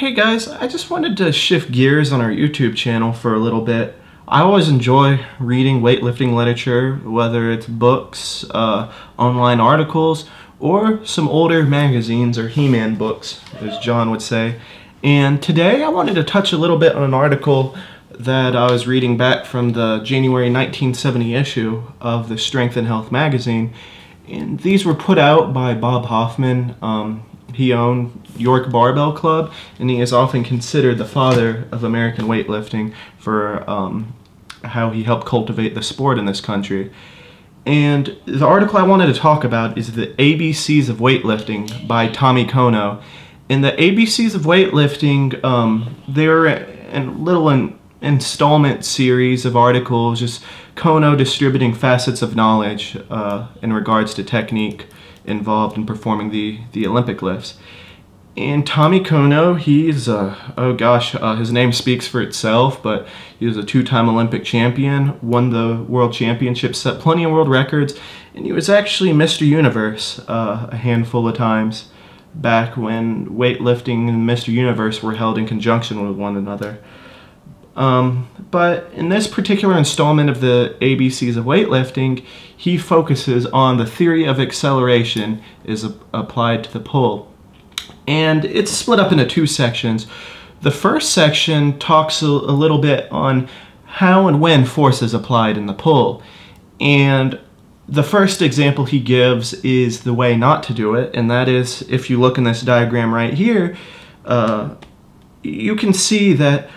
Hey guys, I just wanted to shift gears on our YouTube channel for a little bit. I always enjoy reading weightlifting literature, whether it's books, uh, online articles, or some older magazines or He-Man books, as John would say. And today I wanted to touch a little bit on an article that I was reading back from the January 1970 issue of the Strength and Health magazine. And these were put out by Bob Hoffman. Um, he owned York Barbell Club, and he is often considered the father of American weightlifting for um, how he helped cultivate the sport in this country. And the article I wanted to talk about is the ABCs of Weightlifting by Tommy Kono. In the ABCs of Weightlifting, um, they're a little in, installment series of articles, just Kono distributing facets of knowledge uh, in regards to technique involved in performing the, the Olympic lifts. And Tommy Kono, he's, uh, oh gosh, uh, his name speaks for itself, but he was a two-time Olympic champion, won the world championship, set plenty of world records, and he was actually Mr. Universe uh, a handful of times back when weightlifting and Mr. Universe were held in conjunction with one another. Um, but in this particular installment of the ABCs of weightlifting, he focuses on the theory of acceleration is applied to the pull. And it's split up into two sections. The first section talks a, a little bit on how and when force is applied in the pull. And the first example he gives is the way not to do it, and that is if you look in this diagram right here, uh, you can see that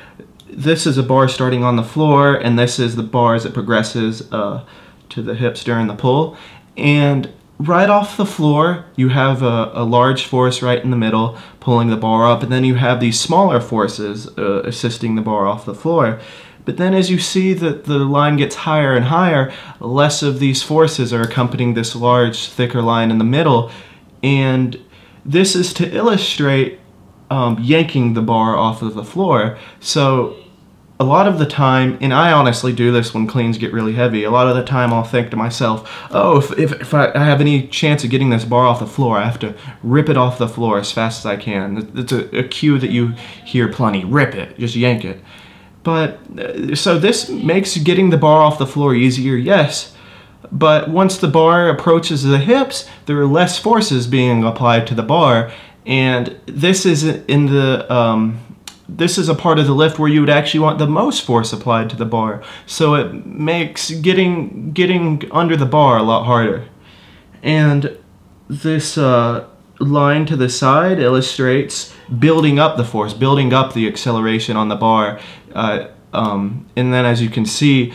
this is a bar starting on the floor, and this is the bar as it progresses uh, to the hips during the pull. And right off the floor, you have a, a, large force right in the middle pulling the bar up, and then you have these smaller forces uh, assisting the bar off the floor. But then as you see that the line gets higher and higher, less of these forces are accompanying this large, thicker line in the middle. And this is to illustrate um, yanking the bar off of the floor. So a lot of the time, and I honestly do this when cleans get really heavy, a lot of the time I'll think to myself, oh, if, if, if I, have any chance of getting this bar off the floor, I have to rip it off the floor as fast as I can. It's a, a cue that you hear plenty, rip it, just yank it. But, uh, so this makes getting the bar off the floor easier, yes, but once the bar approaches the hips, there are less forces being applied to the bar, and this is in the um, this is a part of the lift where you would actually want the most force applied to the bar. So it makes getting getting under the bar a lot harder. And this uh, line to the side illustrates building up the force, building up the acceleration on the bar. Uh, um, and then as you can see,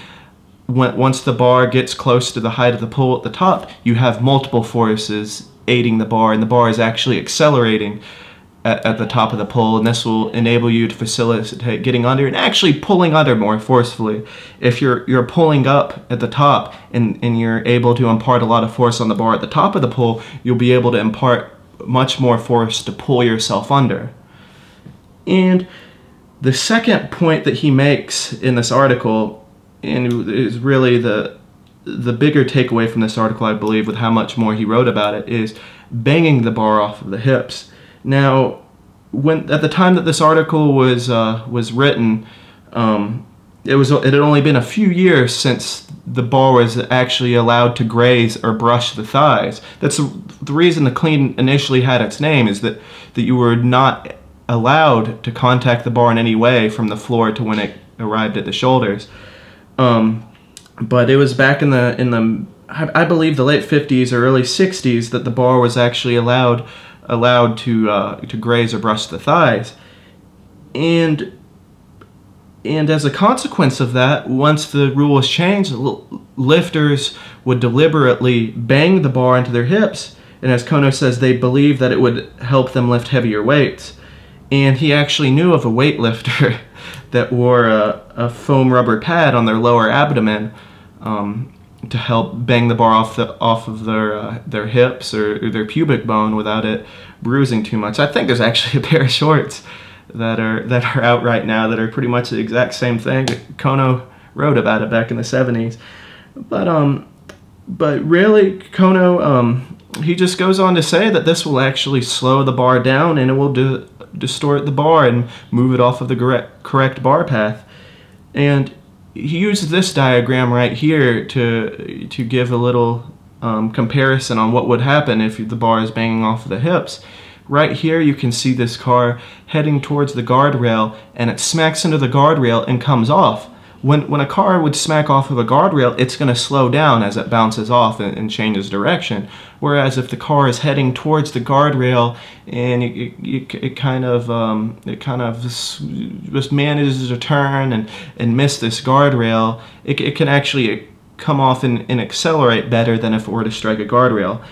when, once the bar gets close to the height of the pull at the top, you have multiple forces aiding the bar, and the bar is actually accelerating at, at, the top of the pull and this will enable you to facilitate getting under and actually pulling under more forcefully. If you're you're pulling up at the top and, and you're able to impart a lot of force on the bar at the top of the pull, you'll be able to impart much more force to pull yourself under. And the second point that he makes in this article and is really the the bigger takeaway from this article, I believe, with how much more he wrote about it, is banging the bar off of the hips. Now, when at the time that this article was uh, was written, um, it was it had only been a few years since the bar was actually allowed to graze or brush the thighs. That's the, the reason the clean initially had its name is that that you were not allowed to contact the bar in any way from the floor to when it arrived at the shoulders. Um, but it was back in the in the I believe the late 50s or early 60s that the bar was actually allowed allowed to uh, to graze or brush the thighs, and and as a consequence of that, once the rule was changed, lifters would deliberately bang the bar into their hips, and as Kono says, they believed that it would help them lift heavier weights. And he actually knew of a weightlifter that wore a, a foam rubber pad on their lower abdomen um, to help bang the bar off the off of their uh, their hips or, or, their pubic bone without it bruising too much. I think there's actually a pair of shorts that are that are out right now that are pretty much the exact same thing. Kono wrote about it back in the 70s, but um, but really Kono um, he just goes on to say that this will actually slow the bar down and it will do distort the bar and move it off of the correct, correct bar path. And he uses this diagram right here to, to give a little um, comparison on what would happen if the bar is banging off of the hips. Right here you can see this car heading towards the guardrail and it smacks into the guardrail and comes off when, when a car would smack off of a guardrail, it's going to slow down as it bounces off and, and, changes direction. Whereas if the car is heading towards the guardrail and it, it, it kind of um, it kind of just manages to turn and, and miss this guardrail, it, it can actually come off and, and accelerate better than if it were to strike a guardrail.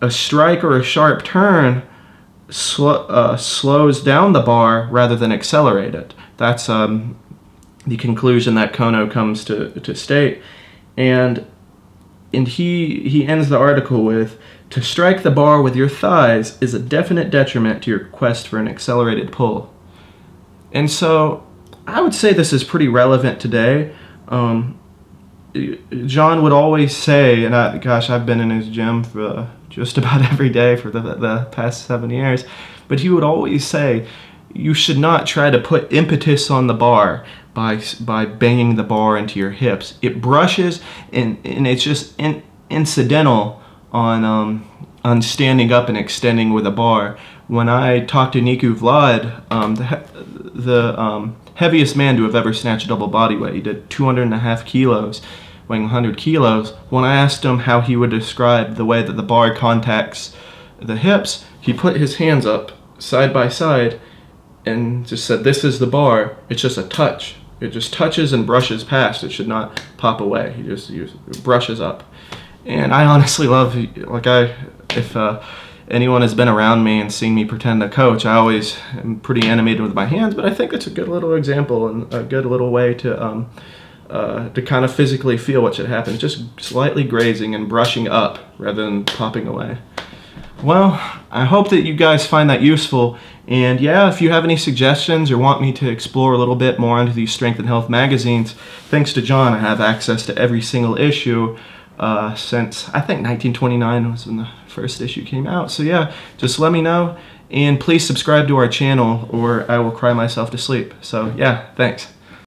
A strike or a sharp turn sl uh, slows down the bar rather than accelerate it. That's um, the conclusion that Kono comes to, to state. And and he he ends the article with to strike the bar with your thighs is a definite detriment to your quest for an accelerated pull. And so I would say this is pretty relevant today. Um, John would always say, and I, gosh, I've been in his gym for just about every day for the, the past seven years, but he would always say, you should not try to put impetus on the bar by by banging the bar into your hips. It brushes and and it's just in, incidental on um, on standing up and extending with a bar. When I talked to Nicu Vlad, um, the the um, heaviest man to have ever snatched a double body weight, he did 200 and a half kilos, weighing 100 kilos. When I asked him how he would describe the way that the bar contacts the hips, he put his hands up side by side and just said, this is the bar. It's just a touch. It just touches and brushes past. It should not pop away. He just, he brushes up. And I honestly love, like I, if uh, anyone has been around me and seen me pretend to coach, I always am pretty animated with my hands, but I think it's a good little example and a good little way to, um, uh, to kind of physically feel what should happen. Just slightly grazing and brushing up rather than popping away. Well, I hope that you guys find that useful. And yeah, if you have any suggestions or want me to explore a little bit more into these strength and health magazines, thanks to John, I have access to every single issue uh, since I think 1929 was when the first issue came out. So yeah, just let me know. And please subscribe to our channel or I will cry myself to sleep. So yeah, thanks.